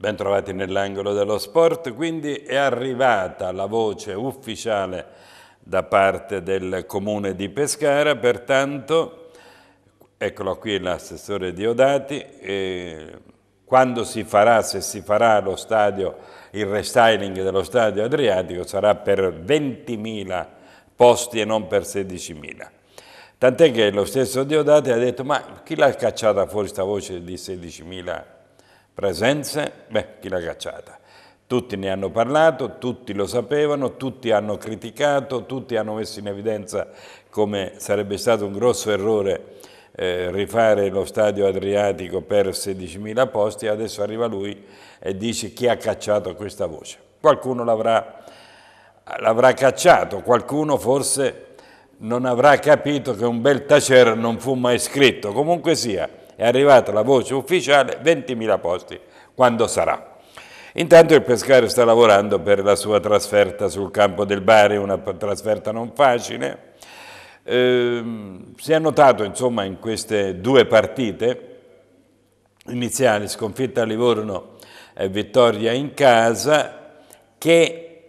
Bentrovati nell'angolo dello sport, quindi è arrivata la voce ufficiale da parte del comune di Pescara, pertanto, eccolo qui l'assessore Diodati, eh, quando si farà, se si farà lo stadio, il restyling dello stadio Adriatico sarà per 20.000 posti e non per 16.000. Tant'è che lo stesso Diodati ha detto, ma chi l'ha cacciata fuori questa voce di 16.000 presenze, beh, chi l'ha cacciata? Tutti ne hanno parlato, tutti lo sapevano, tutti hanno criticato, tutti hanno messo in evidenza come sarebbe stato un grosso errore eh, rifare lo stadio Adriatico per 16.000 posti, adesso arriva lui e dice chi ha cacciato questa voce. Qualcuno l'avrà cacciato, qualcuno forse non avrà capito che un bel tacer non fu mai scritto, comunque sia, è arrivata la voce ufficiale 20.000 posti, quando sarà. Intanto il Pescario sta lavorando per la sua trasferta sul campo del Bari, una trasferta non facile. Eh, si è notato insomma in queste due partite iniziali, sconfitta a Livorno e vittoria in casa, che,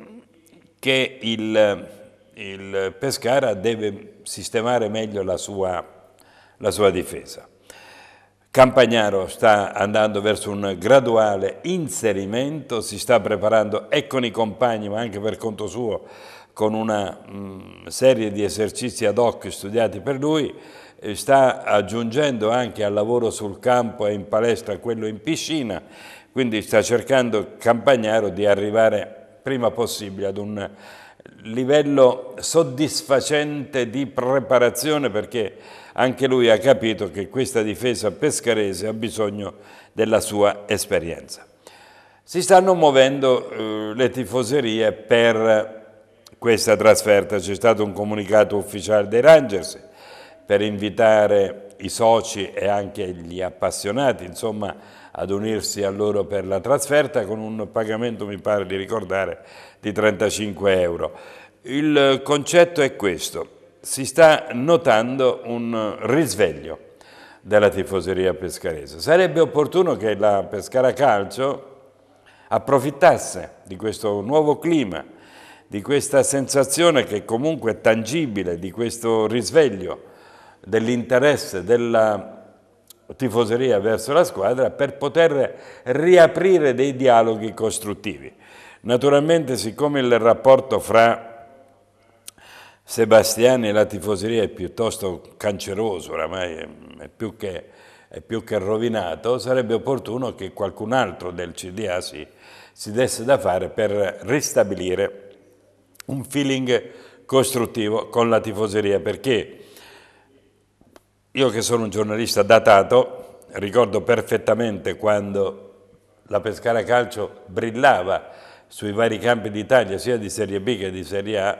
che il, il Pescara deve sistemare meglio la sua, la sua difesa. Campagnaro sta andando verso un graduale inserimento, si sta preparando e con i compagni, ma anche per conto suo, con una mh, mm, serie di esercizi ad hoc studiati per lui, sta aggiungendo anche al lavoro sul campo e in palestra quello in piscina, quindi sta cercando Campagnaro di arrivare prima possibile ad un livello soddisfacente di preparazione perché anche lui ha capito che questa difesa pescarese ha bisogno della sua esperienza. Si stanno muovendo eh, le tifoserie per questa trasferta, c'è stato un comunicato ufficiale dei Rangers per invitare i soci e anche gli appassionati insomma, ad unirsi a loro per la trasferta con un pagamento, mi pare di ricordare, di 35 euro. Il concetto è questo, si sta notando un risveglio della tifoseria pescarese. Sarebbe opportuno che la Pescara Calcio approfittasse di questo nuovo clima, di questa sensazione che comunque è tangibile, di questo risveglio dell'interesse della tifoseria verso la squadra per poter riaprire dei dialoghi costruttivi. Naturalmente siccome il rapporto fra Sebastiani e la tifoseria è piuttosto canceroso, oramai è più che, è più che rovinato, sarebbe opportuno che qualcun altro del CDA si, si desse da fare per ristabilire un feeling costruttivo con la tifoseria, perché io che sono un giornalista datato, ricordo perfettamente quando la Pescara Calcio brillava sui vari campi d'Italia, sia di Serie B che di Serie A,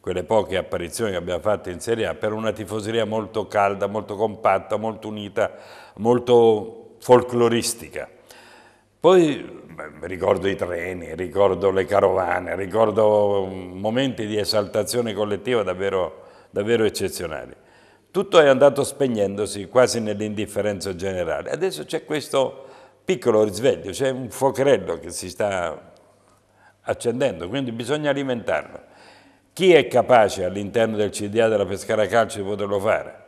quelle poche apparizioni che abbiamo fatto in Serie A, per una tifoseria molto calda, molto compatta, molto unita, molto folcloristica. Poi ricordo i treni, ricordo le carovane, ricordo momenti di esaltazione collettiva davvero, davvero eccezionali. Tutto è andato spegnendosi quasi nell'indifferenza generale. Adesso c'è questo piccolo risveglio, c'è un fuocherello che si sta accendendo, quindi bisogna alimentarlo. Chi è capace all'interno del CDA della Pescara Calcio di poterlo fare?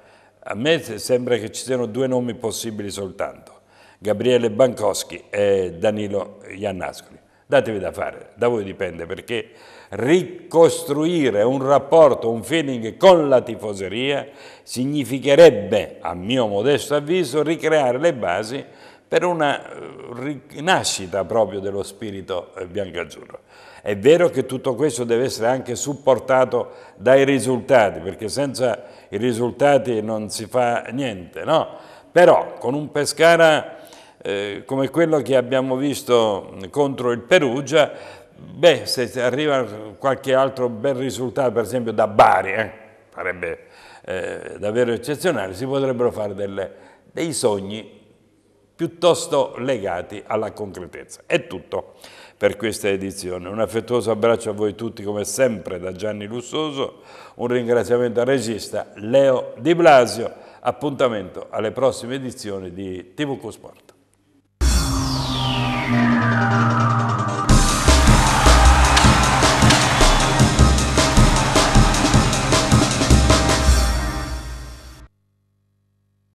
A me sembra che ci siano due nomi possibili soltanto, Gabriele Bancoschi e Danilo Iannascoli. Datevi da fare, da voi dipende, perché ricostruire un rapporto, un feeling con la tifoseria significherebbe, a mio modesto avviso, ricreare le basi per una eh, rinascita proprio dello spirito eh, biancazzurro. È vero che tutto questo deve essere anche supportato dai risultati, perché senza i risultati non si fa niente, no? Però con un Pescara eh, come quello che abbiamo visto contro il Perugia, beh, se arriva qualche altro bel risultato, per esempio da Bari, eh, sarebbe eh, davvero eccezionale, si potrebbero fare delle, dei sogni piuttosto legati alla concretezza. È tutto per questa edizione. Un affettuoso abbraccio a voi tutti come sempre da Gianni Lussoso, un ringraziamento al regista Leo Di Blasio, appuntamento alle prossime edizioni di TVQ Sport. Thank you.